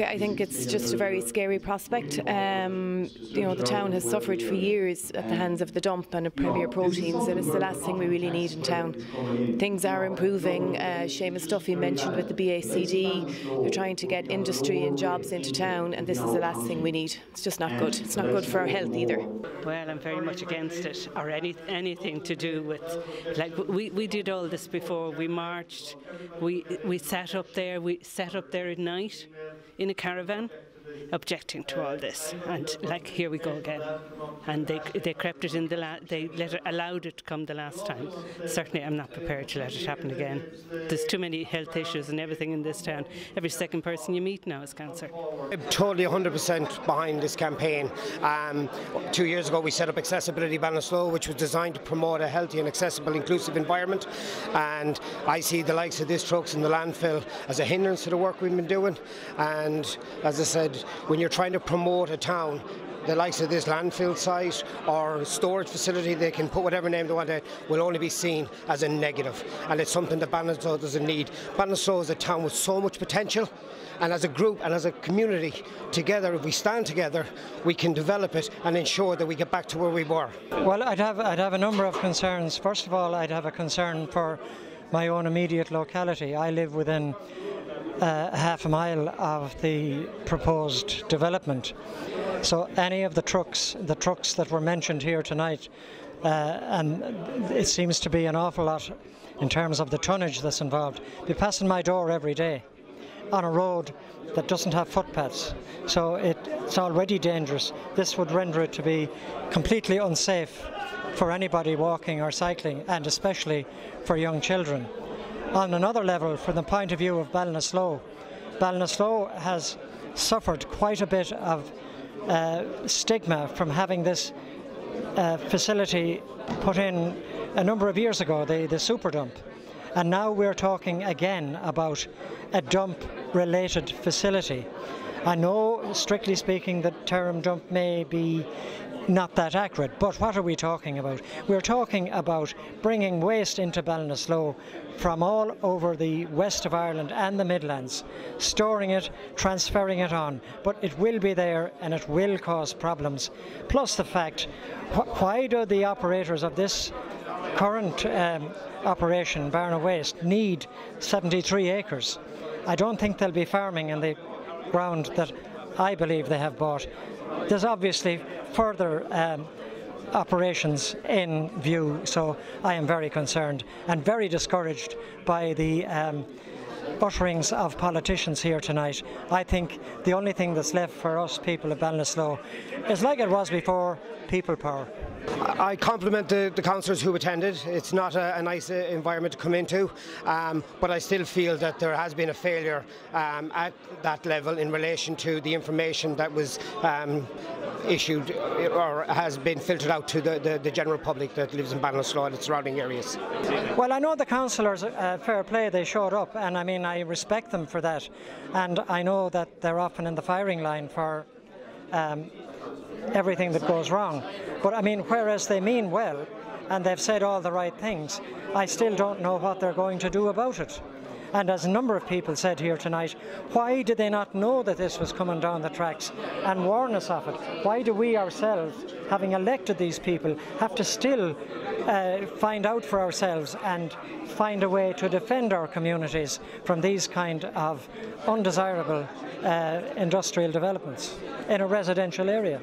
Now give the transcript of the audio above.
I think it's just a very scary prospect. Um, you know, the town has suffered for years at the hands of the dump and of Premier Proteins, and it's the last thing we really need in town. Things are improving. Uh, Seamus Duffy mentioned with the BACD, they're trying to get industry and jobs into town, and this is the last thing we need. It's just not good. It's not good for our health either. Well, I'm very much against it, or any anything to do with like we, we did all this before. We marched, we we sat up there, we sat up there at night in a caravan objecting to all this. And like here we go again. And they they crept it in the la- they let it, allowed it to come the last time. Certainly, I'm not prepared to let it happen again. There's too many health issues and everything in this town. Every second person you meet now is cancer. I'm totally 100% behind this campaign. Um, two years ago, we set up Accessibility Ballinasloe, which was designed to promote a healthy and accessible, inclusive environment. And I see the likes of this trucks in the landfill as a hindrance to the work we've been doing. And as I said, when you're trying to promote a town, the likes of this landfill site or storage facility, they can put whatever name they want it, will only be seen as a negative. And it's something that Ballinasloe doesn't need. Ballinasloe is a town with so much potential. And as a group and as a community, together, if we stand together, we can develop it and ensure that we get back to where we were. Well, I'd have, I'd have a number of concerns. First of all, I'd have a concern for my own immediate locality. I live within uh, half a mile of the proposed development. So any of the trucks, the trucks that were mentioned here tonight, uh, and it seems to be an awful lot in terms of the tonnage that's involved, be passing my door every day on a road that doesn't have footpaths. So it, it's already dangerous. This would render it to be completely unsafe for anybody walking or cycling, and especially for young children. On another level, from the point of view of Ballinasloe, Ballinasloe has suffered quite a bit of uh, stigma from having this uh, facility put in a number of years ago, the, the super dump. And now we're talking again about a dump related facility. I know, strictly speaking, the term dump may be not that accurate, but what are we talking about? We're talking about bringing waste into Ballinasloe from all over the west of Ireland and the Midlands, storing it, transferring it on, but it will be there and it will cause problems. Plus the fact, wh why do the operators of this current um, operation, Barna Waste, need 73 acres? I don't think they'll be farming in the ground that I believe they have bought. There's obviously further um, operations in view, so I am very concerned and very discouraged by the um, utterings of politicians here tonight. I think the only thing that's left for us people of Ballinasloe is like it was before, people power. I compliment the, the councillors who attended. It's not a, a nice uh, environment to come into, um, but I still feel that there has been a failure um, at that level in relation to the information that was um, issued or has been filtered out to the, the, the general public that lives in Ballinasloe and its surrounding areas. Well, I know the councillors, uh, fair play, they showed up, and I mean, I respect them for that. And I know that they're often in the firing line for um, everything that goes wrong. But I mean, whereas they mean well and they've said all the right things, I still don't know what they're going to do about it. And as a number of people said here tonight, why did they not know that this was coming down the tracks and warn us of it? Why do we ourselves, having elected these people, have to still uh, find out for ourselves and find a way to defend our communities from these kind of undesirable uh, industrial developments in a residential area?